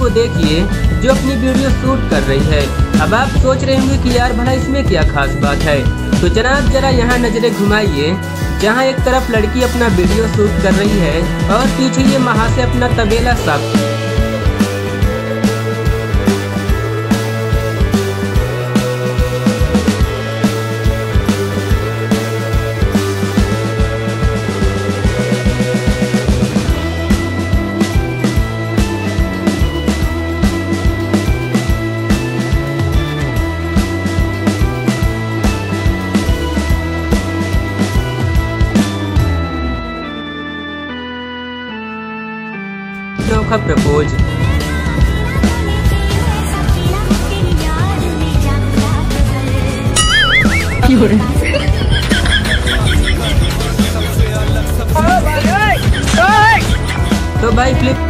को देखिए, जो अपनी वीडियो शूट कर रही है। अब आप सोच रहे होंगे कि यार भला इसमें क्या खास बात है? तो जनाब जरा यहाँ नज़रें घुमाइए, जहाँ एक तरफ़ लड़की अपना वीडियो शूट कर रही है और पीछे ये महा से अपना तबेला साफ़ अनोखा प्रपोज। तो भाई flip